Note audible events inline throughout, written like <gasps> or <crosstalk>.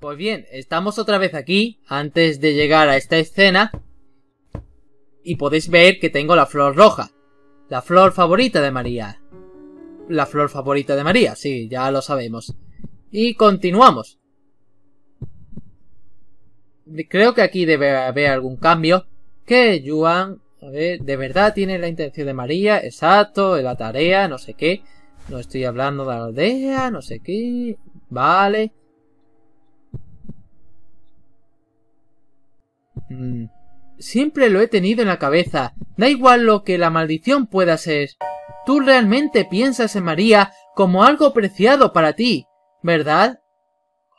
Pues bien, estamos otra vez aquí, antes de llegar a esta escena, y podéis ver que tengo la flor roja, la flor favorita de María. La flor favorita de María, sí, ya lo sabemos. Y continuamos. Creo que aquí debe haber algún cambio. Que Yuan, a ver, de verdad tiene la intención de María, exacto, en la tarea, no sé qué. No estoy hablando de la aldea, no sé qué. Vale. Mm, siempre lo he tenido en la cabeza. Da igual lo que la maldición pueda ser. Tú realmente piensas en María como algo preciado para ti, ¿verdad?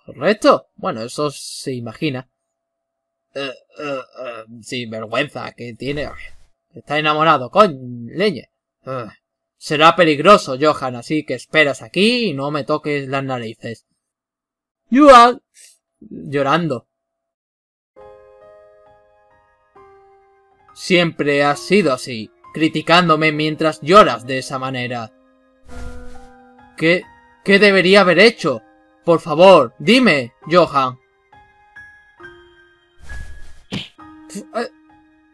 ¿Correcto? Bueno, eso se imagina. Eh, eh, eh, sin vergüenza que tiene. Está enamorado, coñ, leñe. será peligroso, Johan, así que esperas aquí y no me toques las narices. Yuan, llorando. Siempre has sido así, criticándome mientras lloras de esa manera. ¿Qué? ¿Qué debería haber hecho? Por favor, dime, Johan. Eh,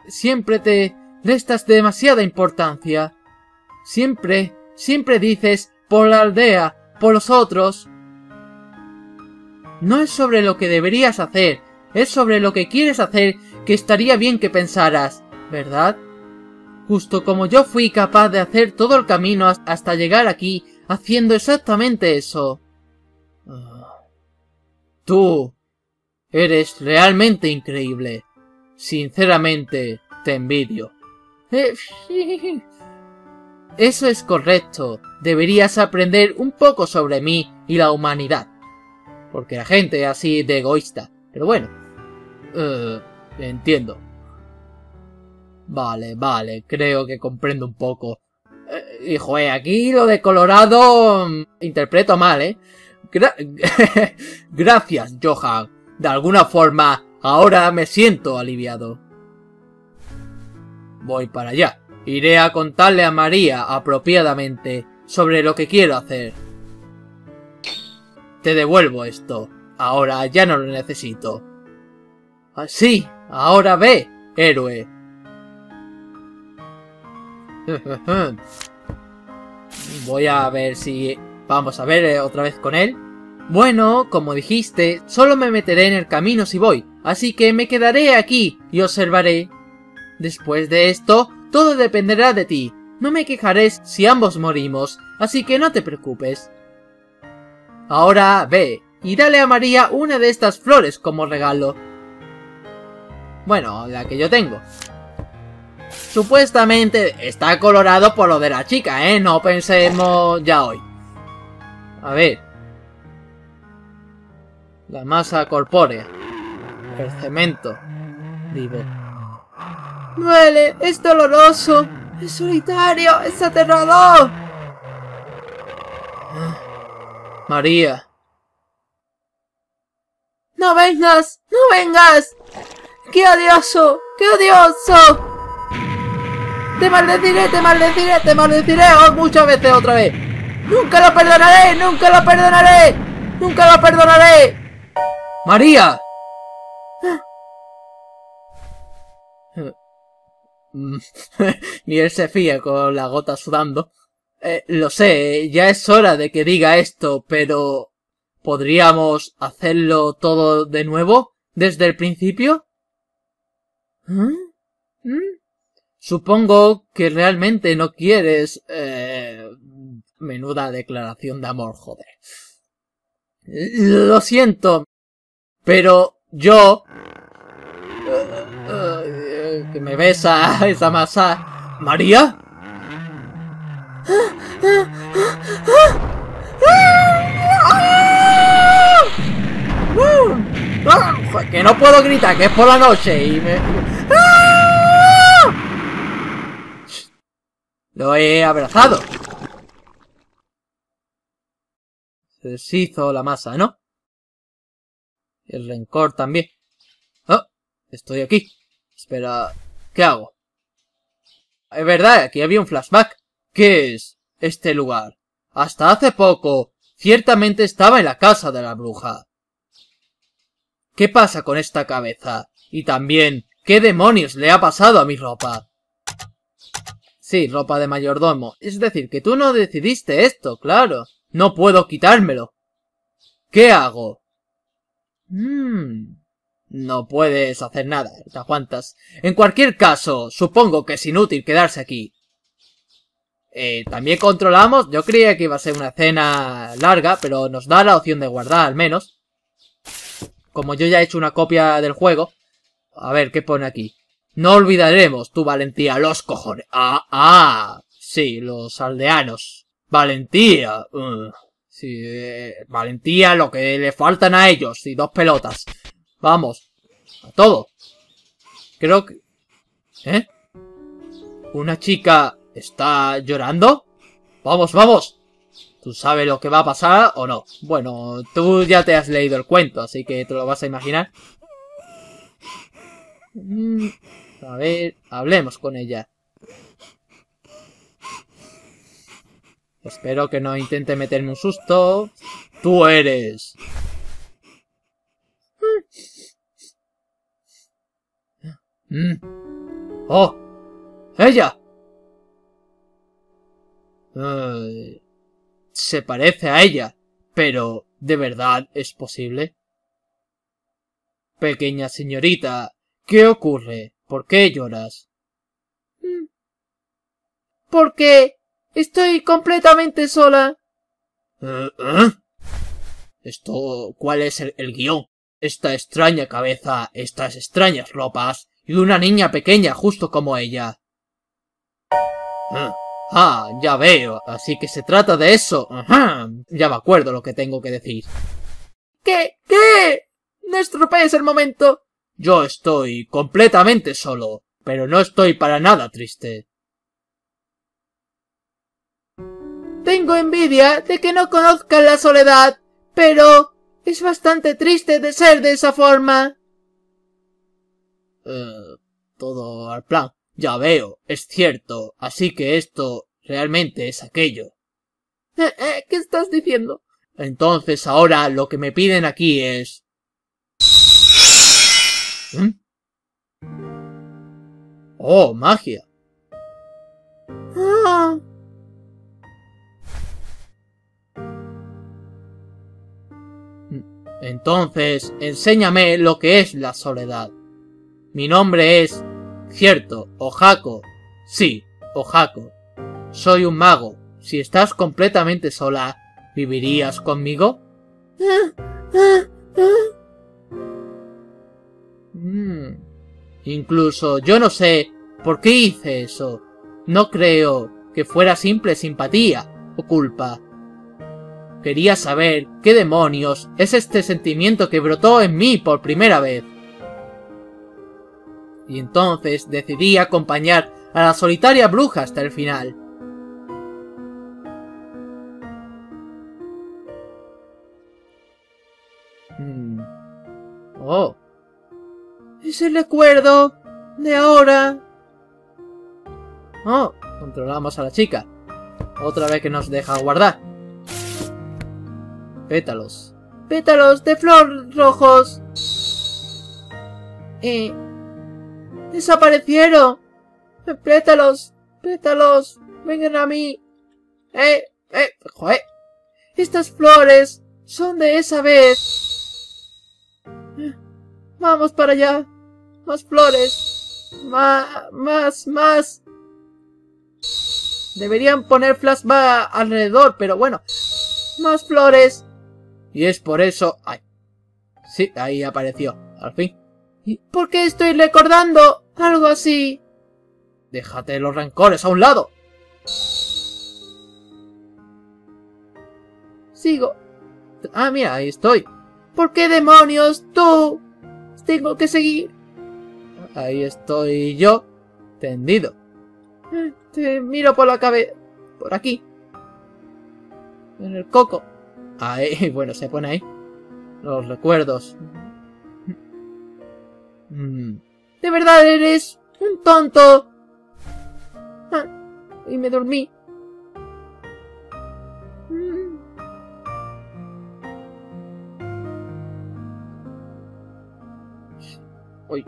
siempre te restas demasiada importancia. Siempre, siempre dices por la aldea, por los otros. No es sobre lo que deberías hacer, es sobre lo que quieres hacer que estaría bien que pensaras. ¿Verdad? Justo como yo fui capaz de hacer todo el camino hasta llegar aquí, haciendo exactamente eso. Ah. Tú eres realmente increíble. Sinceramente, te envidio. <laughs> Eso es correcto. Deberías aprender un poco sobre mí y la humanidad. Porque la gente es así de egoísta. Pero bueno. Uh, entiendo. Vale, vale, creo que comprendo un poco. Eh, hijo, eh, aquí lo de Colorado... Mm, interpreto mal, ¿eh? <laughs> Gracias, Johan. De alguna forma, ahora me siento aliviado. Voy para allá. Iré a contarle a María apropiadamente sobre lo que quiero hacer. Te devuelvo esto. Ahora ya no lo necesito. Así, ah, ahora ve, héroe. <laughs> Voy a ver si... Vamos a ver eh, otra vez con él. Bueno, como dijiste, solo me meteré en el camino si voy, así que me quedaré aquí y observaré. Después de esto, todo dependerá de ti. No me quejaré si ambos morimos, así que no te preocupes. Ahora ve, y dale a María una de estas flores como regalo. Bueno, la que yo tengo. Supuestamente está colorado por lo de la chica, ¿eh? No pensemos ya hoy. A ver. La masa corpórea. El cemento. Vivo. Duele, es doloroso, es solitario, es aterrador. María. No vengas, no vengas. ¡Qué odioso! ¡Qué odioso! Te maldeciré, te maldeciré, te maldeciré muchas veces otra vez. Nunca lo perdonaré, nunca lo perdonaré. Nunca lo perdonaré. María. <laughs> Ni él se fía con la gota sudando. Eh, lo sé, ya es hora de que diga esto, pero... ¿Podríamos hacerlo todo de nuevo? ¿Desde el principio? ¿Mm? ¿Mm? Supongo que realmente no quieres... Eh, menuda declaración de amor, joder. Lo siento, pero yo... Eh, eh, que me besa esa masa... ¿María? que no puedo gritar, que es por la noche y me... Lo he abrazado. Se deshizo la masa, ¿no? El rencor también. Oh, estoy aquí. Espera, ¿qué hago? Es verdad, aquí había un flashback. ¿Qué es este lugar? Hasta hace poco, ciertamente estaba en la casa de la bruja. ¿Qué pasa con esta cabeza? Y también, ¿qué demonios le ha pasado a mi ropa? Sí, ropa de mayordomo. Es decir, que tú no decidiste esto, claro. No puedo quitármelo. ¿Qué hago? Mmm... No puedes hacer nada, te aguantas. En cualquier caso, supongo que es inútil quedarse aquí. Eh, también controlamos, yo creía que iba a ser una cena larga, pero nos da la opción de guardar al menos. Como yo ya he hecho una copia del juego. A ver, ¿qué pone aquí? No olvidaremos tu valentía, los cojones. Ah, ah, sí, los aldeanos. Valentía. Uh, sí, eh, valentía, lo que le faltan a ellos, y dos pelotas. Vamos. A todo. Creo que... ¿Eh? ¿Una chica está llorando? Vamos, vamos. ¿Tú sabes lo que va a pasar o no? Bueno, tú ya te has leído el cuento, así que te lo vas a imaginar. Mm, a ver, hablemos con ella. Espero que no intente meterme un susto. Tú eres... Mm. ¡Oh! ¡Ella! se parece a ella, pero ¿de verdad es posible? Pequeña señorita, ¿qué ocurre? ¿Por qué lloras? Mm. Porque estoy completamente sola. ¿Eh? ¿Eh? Esto, ¿cuál es el, el guion? Esta extraña cabeza, estas extrañas ropas, y una niña pequeña justo como ella. Ah, ah, ya veo, así que se trata de eso. Ajá, ya me acuerdo lo que tengo que decir. ¿Qué? ¿Qué? No estropees el momento. Yo estoy completamente solo, pero no estoy para nada triste. Tengo envidia de que no conozcan la soledad, pero es bastante triste de ser de esa forma. Eh, todo al plan. Ya veo, es cierto. Así que esto realmente es aquello. Eh, eh, ¿Qué estás diciendo? Entonces ahora lo que me piden aquí es... ¿Mm? Oh, magia. Ah. Entonces, enséñame lo que es la soledad. Mi nombre es... Cierto, Ojako. Sí, Ojako. Soy un mago. Si estás completamente sola, ¿vivirías conmigo? Mm. Incluso yo no sé por qué hice eso. No creo que fuera simple simpatía o culpa. Quería saber qué demonios es este sentimiento que brotó en mí por primera vez y entonces decidí acompañar a la solitaria bruja hasta el final. Hmm. Oh. Es el recuerdo de ahora. Oh, controlamos a la chica. Otra vez que nos deja guardar. Pétalos. Pétalos de flor rojos. Eh, ¡Desaparecieron! ¡Pétalos! ¡Pétalos! ¡Vengan a mí! ¡Eh! ¡Eh! ¡Joder! Estas flores son de esa vez. Vamos para allá. Más flores. Más, más, más. Deberían poner flashback alrededor, pero bueno. Más flores. Y es por eso... ¡Ay! Sí, ahí apareció. Al fin. ¿Y por qué estoy recordando algo así. Déjate los rencores a un lado. Sigo. Ah, mira, ahí estoy. ¿Por qué demonios tú? Tengo que seguir. Ahí estoy yo, tendido. Te miro por la cabeza. Por aquí. En el coco. Ahí, <laughs> bueno, se pone ahí. Los recuerdos. Mm. De verdad eres un tonto. Ah, y me dormí. Uy.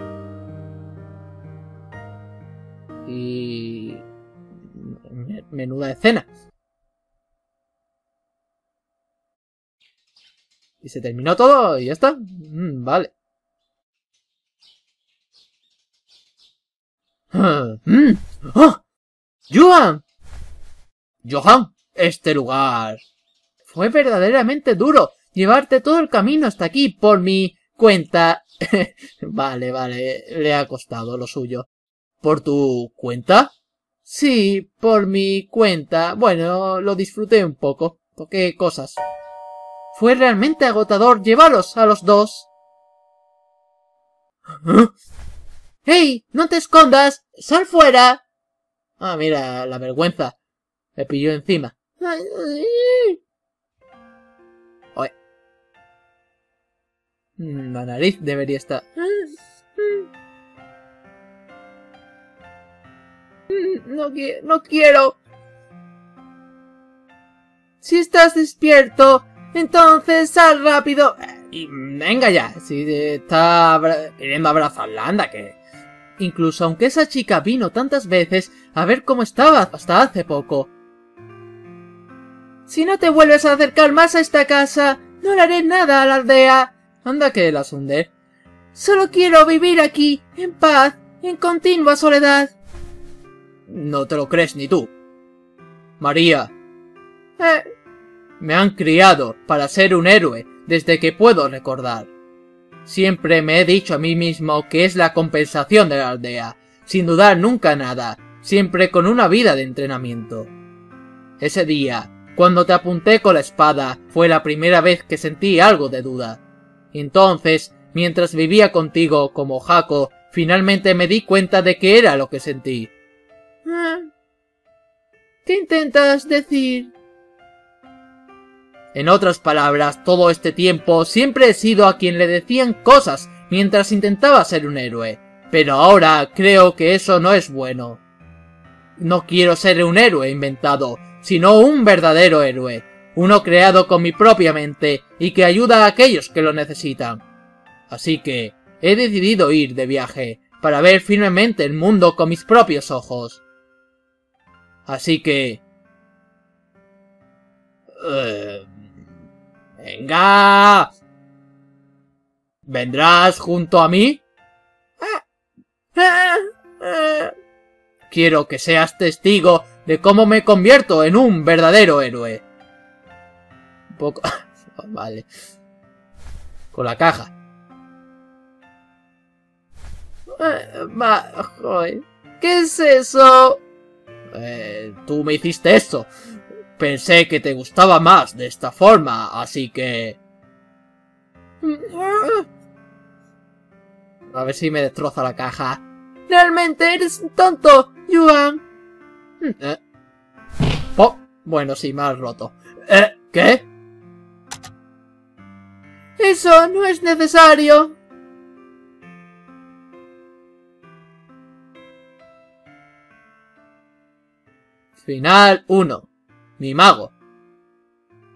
Y... Menuda escena. Y se terminó todo y ya está. Mm, vale. <laughs> Mm. ¡Oh! ¡Johan! Johan, este lugar. Fue verdaderamente duro llevarte todo el camino hasta aquí por mi cuenta. <laughs> vale, vale, le ha costado lo suyo. ¿Por tu cuenta? Sí, por mi cuenta. Bueno, lo disfruté un poco. Toqué cosas. Fue realmente agotador llevaros a los dos. ¿Eh? <gasps> ¡Hey! ¡No te escondas! ¡Sal fuera! Ah, mira, la vergüenza. Me pilló encima. Oye. Mm, la nariz debería estar... No, no quiero. Si estás despierto, entonces sal rápido. Y venga ya, si está queriendo abrazarla, anda que... Incluso aunque esa chica vino tantas veces a ver cómo estaba hasta hace poco. Si no te vuelves a acercar más a esta casa, no le haré nada a la aldea. Anda que la sonde. Solo quiero vivir aquí, en paz, en continua soledad. No te lo crees ni tú. María. Eh. Me han criado para ser un héroe desde que puedo recordar. Siempre me he dicho a mí mismo que es la compensación de la aldea, sin dudar nunca nada, siempre con una vida de entrenamiento. Ese día, cuando te apunté con la espada, fue la primera vez que sentí algo de duda. Entonces, mientras vivía contigo como Jaco, finalmente me di cuenta de que era lo que sentí. ¿Qué intentas decir? En otras palabras, todo este tiempo siempre he sido a quien le decían cosas mientras intentaba ser un héroe. Pero ahora creo que eso no es bueno. No quiero ser un héroe inventado, sino un verdadero héroe. Uno creado con mi propia mente y que ayuda a aquellos que lo necesitan. Así que he decidido ir de viaje para ver firmemente el mundo con mis propios ojos. Así que... Eh, venga. ¿Vendrás junto a mí? Quiero que seas testigo de cómo me convierto en un verdadero héroe. Un poco... <laughs> vale. Con la caja. Eh, ¿Qué es eso? Eh, tú me hiciste eso. Pensé que te gustaba más de esta forma, así que... A ver si me destroza la caja. Realmente eres un tonto, Yuan. Eh. Oh, bueno, sí, me has roto. ¿Eh? ¿Qué? Eso no es necesario. Final 1. Mi mago.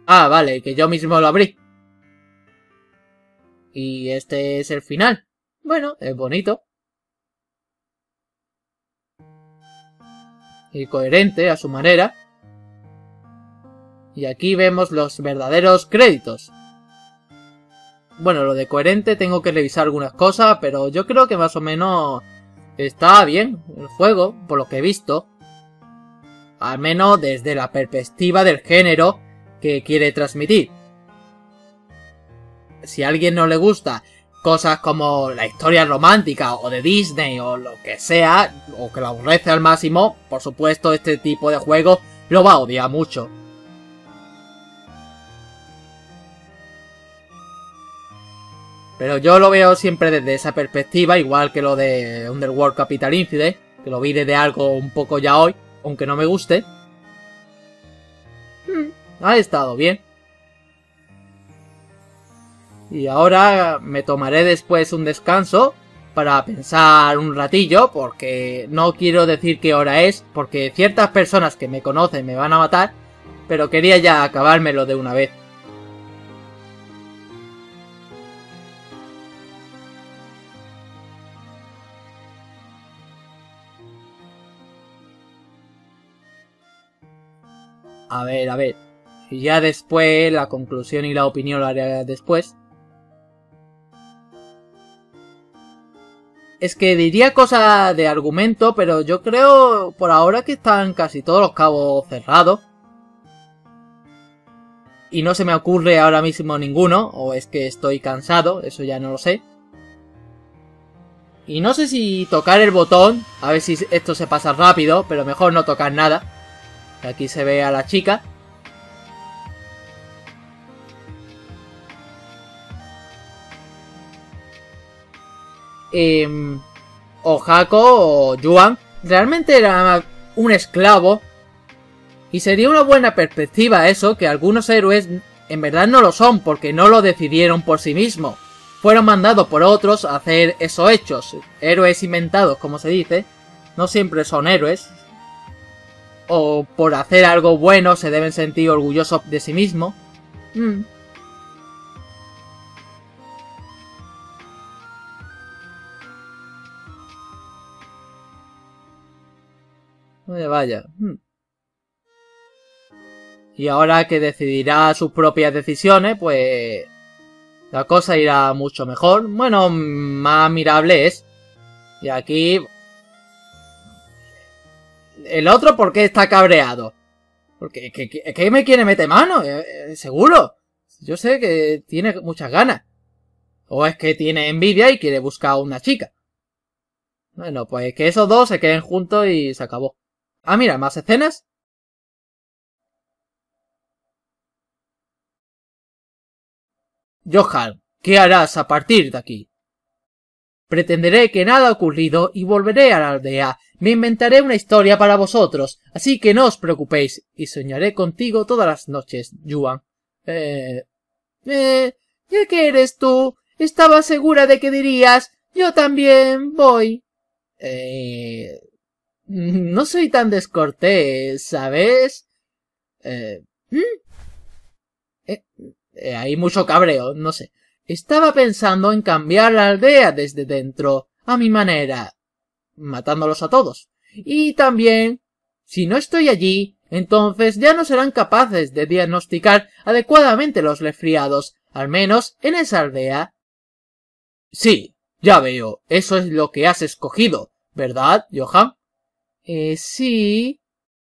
Ah, vale, que yo mismo lo abrí. Y este es el final. Bueno, es bonito. Y coherente a su manera. Y aquí vemos los verdaderos créditos. Bueno, lo de coherente tengo que revisar algunas cosas, pero yo creo que más o menos está bien el juego, por lo que he visto al menos desde la perspectiva del género que quiere transmitir. Si a alguien no le gusta cosas como la historia romántica o de Disney o lo que sea, o que lo aborrece al máximo, por supuesto este tipo de juego lo va a odiar mucho. Pero yo lo veo siempre desde esa perspectiva, igual que lo de Underworld Capital Incident, que lo vi desde algo un poco ya hoy, aunque no me guste. Hmm, ha estado bien. Y ahora me tomaré después un descanso para pensar un ratillo, porque no quiero decir qué hora es, porque ciertas personas que me conocen me van a matar, pero quería ya acabármelo de una vez. A ver, a ver. Ya después, la conclusión y la opinión lo haré después. Es que diría cosa de argumento, pero yo creo por ahora que están casi todos los cabos cerrados. Y no se me ocurre ahora mismo ninguno, o es que estoy cansado, eso ya no lo sé. Y no sé si tocar el botón, a ver si esto se pasa rápido, pero mejor no tocar nada. Aquí se ve a la chica. Eh, o Hako o Yuan realmente era un esclavo. Y sería una buena perspectiva eso, que algunos héroes en verdad no lo son porque no lo decidieron por sí mismos. Fueron mandados por otros a hacer esos hechos. Héroes inventados, como se dice. No siempre son héroes. O por hacer algo bueno se deben sentir orgullosos de sí mismos. Mm. vaya. Hmm. Y ahora que decidirá sus propias decisiones, pues... La cosa irá mucho mejor. Bueno, más mirable es. Y aquí... El otro, ¿por qué está cabreado? Porque ¿qué, me quiere meter mano? Eh, eh, seguro. Yo sé que tiene muchas ganas. O es que tiene envidia y quiere buscar a una chica. Bueno, pues que esos dos se queden juntos y se acabó. Ah, mira, más escenas. Johan, ¿qué harás a partir de aquí? Pretenderé que nada ha ocurrido y volveré a la aldea. Me inventaré una historia para vosotros, así que no os preocupéis y soñaré contigo todas las noches, Yuan. Eh... Eh... Ya que eres tú, estaba segura de que dirías, yo también voy. Eh... No soy tan descortés, ¿sabes? Eh, eh, eh, hay mucho cabreo, no sé. Estaba pensando en cambiar la aldea desde dentro, a mi manera, matándolos a todos. Y también, si no estoy allí, entonces ya no serán capaces de diagnosticar adecuadamente los resfriados, al menos en esa aldea. Sí, ya veo, eso es lo que has escogido, ¿verdad, Johan? Eh, sí.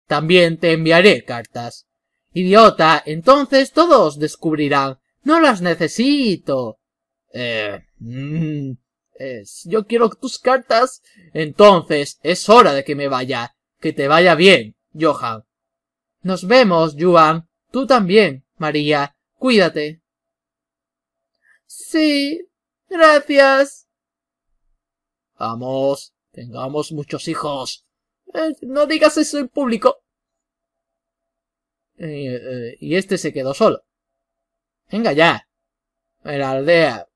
También te enviaré cartas. Idiota, entonces todos descubrirán. No las necesito. Eh, yo quiero tus cartas. Entonces es hora de que me vaya. Que te vaya bien, Johan. Nos vemos, Juan. Tú también, María. Cuídate. Sí. Gracias. Vamos. Tengamos muchos hijos. Eh, no digas eso en público. Eh, eh, y este se quedó solo. Venga ya. En la aldea.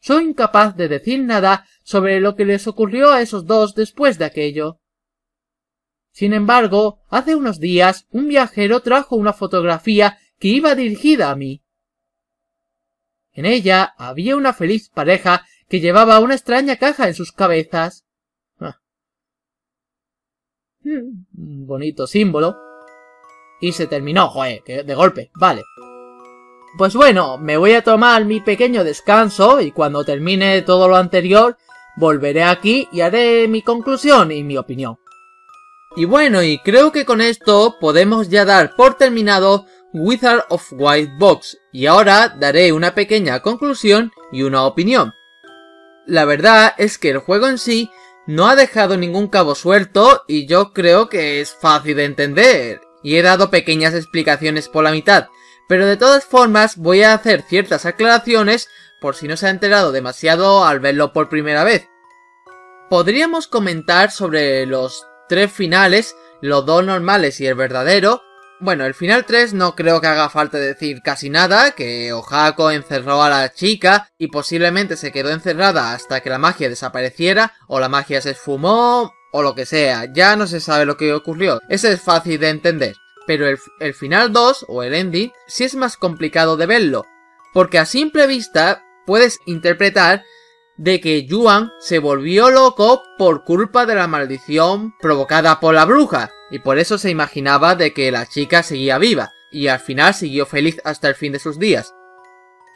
Soy incapaz de decir nada sobre lo que les ocurrió a esos dos después de aquello. Sin embargo, hace unos días un viajero trajo una fotografía que iba dirigida a mí. En ella había una feliz pareja que llevaba una extraña caja en sus cabezas. Un bonito símbolo. Y se terminó, joder, de golpe, vale. Pues bueno, me voy a tomar mi pequeño descanso y cuando termine todo lo anterior, volveré aquí y haré mi conclusión y mi opinión. Y bueno, y creo que con esto podemos ya dar por terminado Wizard of White Box, y ahora daré una pequeña conclusión y una opinión. La verdad es que el juego en sí no ha dejado ningún cabo suelto y yo creo que es fácil de entender. Y he dado pequeñas explicaciones por la mitad, pero de todas formas voy a hacer ciertas aclaraciones por si no se ha enterado demasiado al verlo por primera vez. Podríamos comentar sobre los tres finales, los dos normales y el verdadero, bueno, el final 3 no creo que haga falta decir casi nada, que Ohako encerró a la chica y posiblemente se quedó encerrada hasta que la magia desapareciera o la magia se esfumó o lo que sea, ya no se sabe lo que ocurrió, ese es fácil de entender. Pero el, final 2 o el ending sí es más complicado de verlo, porque a simple vista puedes interpretar de que Yuan se volvió loco por culpa de la maldición provocada por la bruja, y por eso se imaginaba de que la chica seguía viva, y al final siguió feliz hasta el fin de sus días.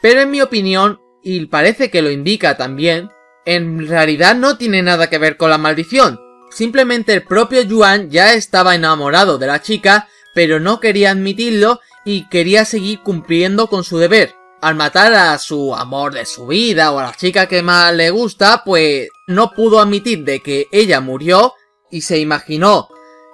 Pero en mi opinión, y parece que lo indica también, en realidad no tiene nada que ver con la maldición. Simplemente el propio Yuan ya estaba enamorado de la chica, pero no quería admitirlo y quería seguir cumpliendo con su deber. Al matar a su amor de su vida o a la chica que más le gusta, pues no pudo admitir de que ella murió y se imaginó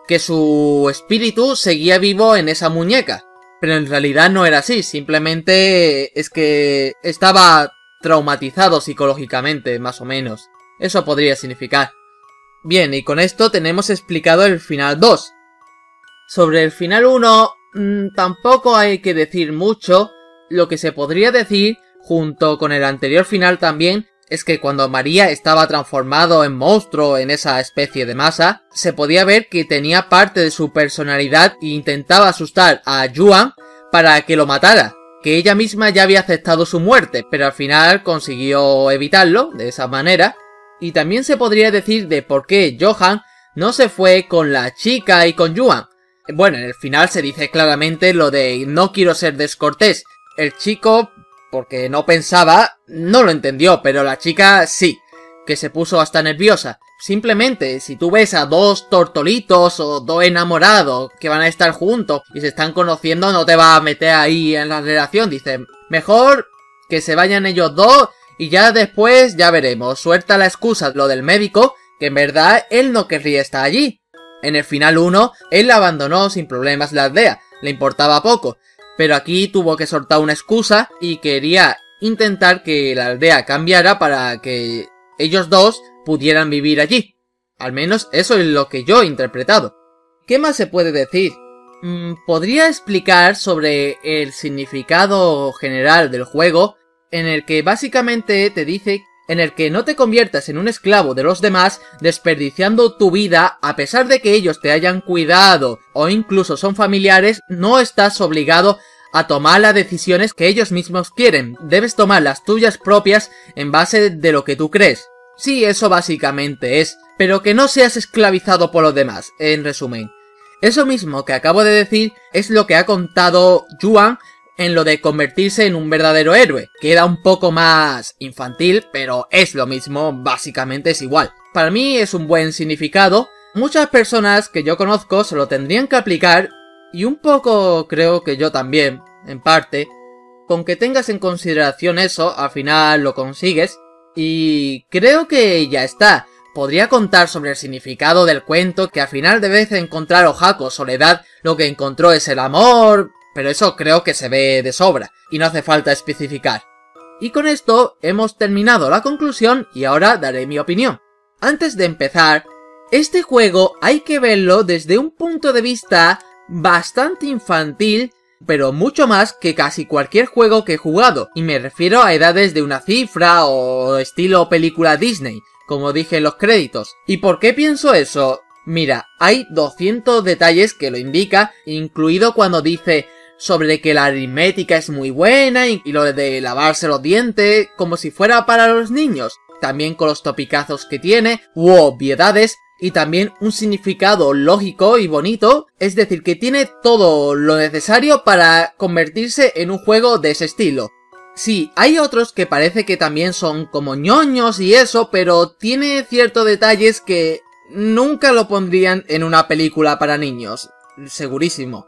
que su espíritu seguía vivo en esa muñeca. Pero en realidad no era así, simplemente es que estaba traumatizado psicológicamente, más o menos. Eso podría significar. Bien, y con esto tenemos explicado el final 2. Sobre el final 1, mm, tampoco hay que decir mucho. Lo que se podría decir, junto con el anterior final también, es que cuando María estaba transformado en monstruo en esa especie de masa, se podía ver que tenía parte de su personalidad e intentaba asustar a Yuan para que lo matara, que ella misma ya había aceptado su muerte, pero al final consiguió evitarlo de esa manera, y también se podría decir de por qué Johan no se fue con la chica y con Yuan. Bueno, en el final se dice claramente lo de no quiero ser descortés. El chico, porque no pensaba, no lo entendió, pero la chica sí, que se puso hasta nerviosa. Simplemente, si tú ves a dos tortolitos o dos enamorados que van a estar juntos y se están conociendo, no te va a meter ahí en la relación. Dice, mejor que se vayan ellos dos y ya después ya veremos. Suelta la excusa lo del médico, que en verdad él no querría estar allí. En el final 1, él abandonó sin problemas la aldea, le importaba poco, pero aquí tuvo que soltar una excusa y quería intentar que la aldea cambiara para que ellos dos pudieran vivir allí. Al menos eso es lo que yo he interpretado. ¿Qué más se puede decir? Mm, podría explicar sobre el significado general del juego en el que básicamente te dice en el que no te conviertas en un esclavo de los demás desperdiciando tu vida a pesar de que ellos te hayan cuidado o incluso son familiares, no estás obligado a tomar las decisiones que ellos mismos quieren. Debes tomar las tuyas propias en base de lo que tú crees. Sí, eso básicamente es, pero que no seas esclavizado por los demás, en resumen. Eso mismo que acabo de decir es lo que ha contado Yuan en lo de convertirse en un verdadero héroe. Queda un poco más infantil, pero es lo mismo, básicamente es igual. Para mí es un buen significado. Muchas personas que yo conozco se lo tendrían que aplicar y un poco creo que yo también, en parte. Con que tengas en consideración eso, al final lo consigues. Y creo que ya está. Podría contar sobre el significado del cuento que al final debes encontrar Ojako Soledad lo que encontró es el amor, pero eso creo que se ve de sobra, y no hace falta especificar. Y con esto hemos terminado la conclusión y ahora daré mi opinión. Antes de empezar, este juego hay que verlo desde un punto de vista bastante infantil, pero mucho más que casi cualquier juego que he jugado, y me refiero a edades de una cifra o estilo película Disney, como dije en los créditos. ¿Y por qué pienso eso? Mira, hay 200 detalles que lo indica, incluido cuando dice sobre que la aritmética es muy buena y, lo de lavarse los dientes como si fuera para los niños. También con los topicazos que tiene, u obviedades, y también un significado lógico y bonito, es decir, que tiene todo lo necesario para convertirse en un juego de ese estilo. Sí, hay otros que parece que también son como ñoños y eso, pero tiene ciertos detalles que nunca lo pondrían en una película para niños, segurísimo.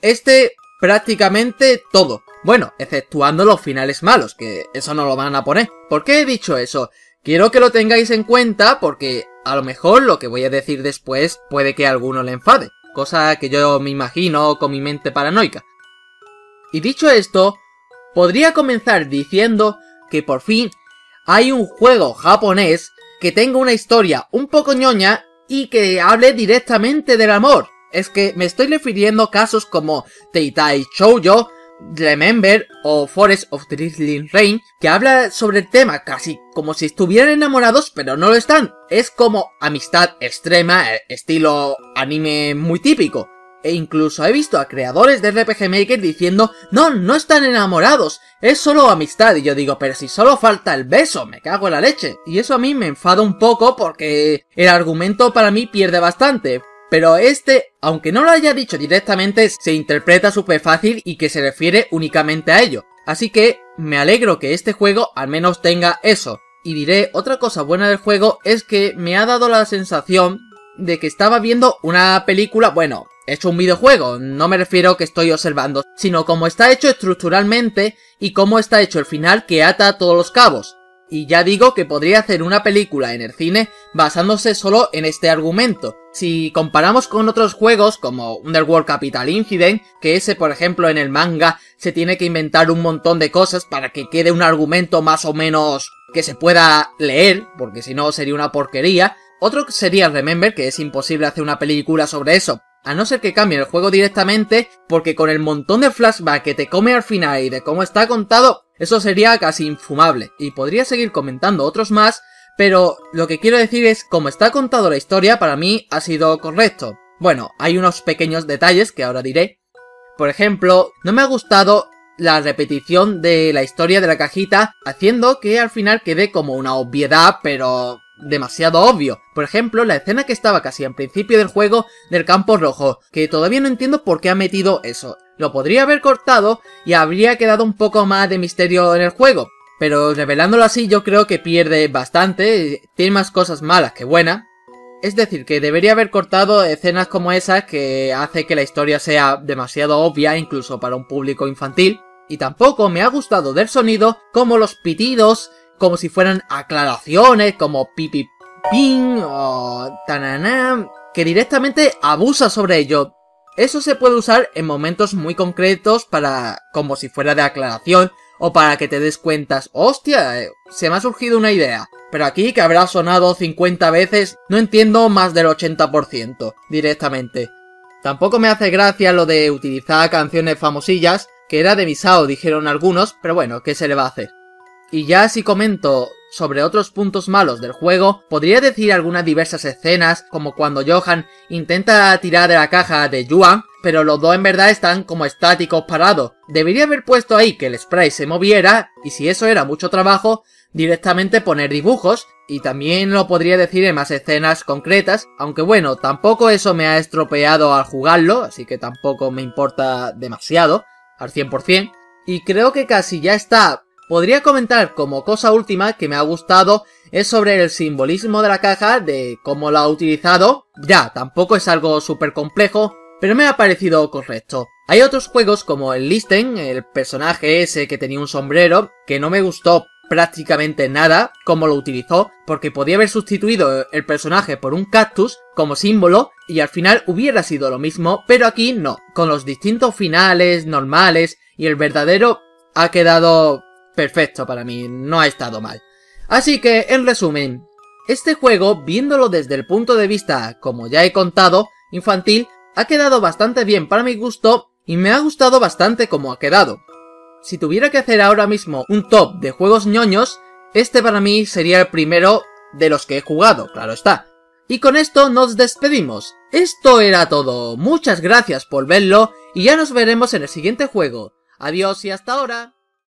Este prácticamente todo. Bueno, exceptuando los finales malos, que eso no lo van a poner. ¿Por qué he dicho eso? Quiero que lo tengáis en cuenta porque a lo mejor lo que voy a decir después puede que a alguno le enfade, cosa que yo me imagino con mi mente paranoica. Y dicho esto, podría comenzar diciendo que por fin hay un juego japonés que tenga una historia un poco ñoña y que hable directamente del amor es que me estoy refiriendo a casos como Teitai Shoujo, Remember o Forest of Drizzling Rain, que habla sobre el tema casi como si estuvieran enamorados, pero no lo están. Es como amistad extrema, eh, estilo anime muy típico. E incluso he visto a creadores de RPG Maker diciendo, no, no están enamorados, es solo amistad. Y yo digo, pero si solo falta el beso, me cago en la leche. Y eso a mí me enfada un poco porque el argumento para mí pierde bastante. Pero este, aunque no lo haya dicho directamente, se interpreta súper fácil y que se refiere únicamente a ello. Así que me alegro que este juego al menos tenga eso. Y diré, otra cosa buena del juego es que me ha dado la sensación de que estaba viendo una película, bueno, hecho un videojuego, no me refiero que estoy observando, sino cómo está hecho estructuralmente y cómo está hecho el final que ata todos los cabos. Y ya digo que podría hacer una película en el cine basándose solo en este argumento. Si comparamos con otros juegos como Underworld Capital Incident, que ese por ejemplo en el manga se tiene que inventar un montón de cosas para que quede un argumento más o menos que se pueda leer, porque si no sería una porquería. Otro sería Remember, que es imposible hacer una película sobre eso, a no ser que cambie el juego directamente, porque con el montón de flashback que te come al final y de cómo está contado, eso sería casi infumable. Y podría seguir comentando otros más, pero lo que quiero decir es, como está contado la historia, para mí ha sido correcto. Bueno, hay unos pequeños detalles que ahora diré. Por ejemplo, no me ha gustado la repetición de la historia de la cajita, haciendo que al final quede como una obviedad, pero demasiado obvio. Por ejemplo, la escena que estaba casi al principio del juego del campo rojo, que todavía no entiendo por qué ha metido eso. Lo podría haber cortado y habría quedado un poco más de misterio en el juego. Pero revelándolo así yo creo que pierde bastante, tiene más cosas malas que buenas. Es decir, que debería haber cortado escenas como esas que hace que la historia sea demasiado obvia incluso para un público infantil. Y tampoco me ha gustado del sonido como los pitidos como si fueran aclaraciones, como pipi ping o tanana, que directamente abusa sobre ello. Eso se puede usar en momentos muy concretos para, como si fuera de aclaración, o para que te des cuentas, hostia, eh, se me ha surgido una idea. Pero aquí, que habrá sonado 50 veces, no entiendo más del 80% directamente. Tampoco me hace gracia lo de utilizar canciones famosillas, que era de Misao, dijeron algunos, pero bueno, ¿qué se le va a hacer? Y ya si comento sobre otros puntos malos del juego, podría decir algunas diversas escenas, como cuando Johan intenta tirar de la caja de Yuan, pero los dos en verdad están como estáticos parados. Debería haber puesto ahí que el spray se moviera, y si eso era mucho trabajo, directamente poner dibujos, y también lo podría decir en más escenas concretas, aunque bueno, tampoco eso me ha estropeado al jugarlo, así que tampoco me importa demasiado, al 100%, y creo que casi ya está Podría comentar como cosa última que me ha gustado es sobre el simbolismo de la caja, de cómo lo ha utilizado. Ya, tampoco es algo súper complejo, pero me ha parecido correcto. Hay otros juegos como el Listen, el personaje ese que tenía un sombrero, que no me gustó prácticamente nada como lo utilizó, porque podía haber sustituido el personaje por un cactus como símbolo y al final hubiera sido lo mismo, pero aquí no. Con los distintos finales normales y el verdadero ha quedado perfecto para mí, no ha estado mal. Así que, en resumen, este juego, viéndolo desde el punto de vista, como ya he contado, infantil, ha quedado bastante bien para mi gusto y me ha gustado bastante como ha quedado. Si tuviera que hacer ahora mismo un top de juegos ñoños, este para mí sería el primero de los que he jugado, claro está. Y con esto nos despedimos. Esto era todo, muchas gracias por verlo y ya nos veremos en el siguiente juego. Adiós y hasta ahora.